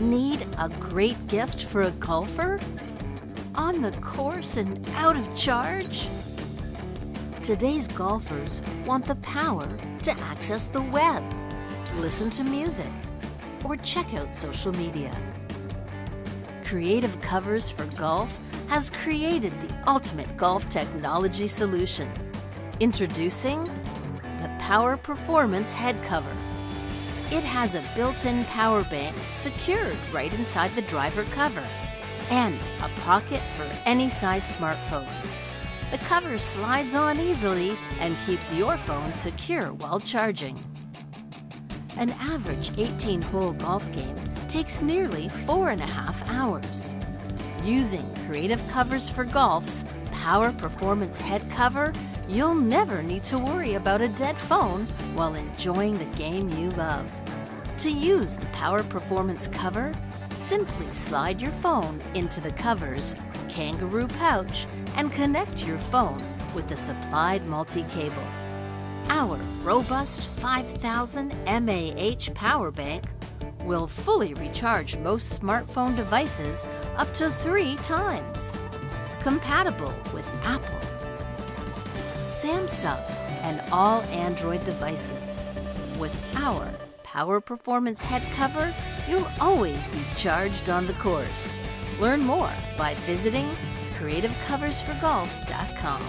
Need a great gift for a golfer? On the course and out of charge? Today's golfers want the power to access the web, listen to music, or check out social media. Creative Covers for Golf has created the ultimate golf technology solution. Introducing the Power Performance Head Cover. It has a built-in power bank secured right inside the driver cover and a pocket for any size smartphone. The cover slides on easily and keeps your phone secure while charging. An average 18-hole golf game takes nearly four and a half hours. Using Creative Covers for Golf's Power Performance Head Cover, you'll never need to worry about a dead phone while enjoying the game you love. To use the Power Performance cover, simply slide your phone into the cover's kangaroo pouch and connect your phone with the supplied multi-cable. Our robust 5000 mAh power bank will fully recharge most smartphone devices up to three times. Compatible with Apple, Samsung, and all Android devices. With our Power Performance head cover, you'll always be charged on the course. Learn more by visiting creativecoversforgolf.com.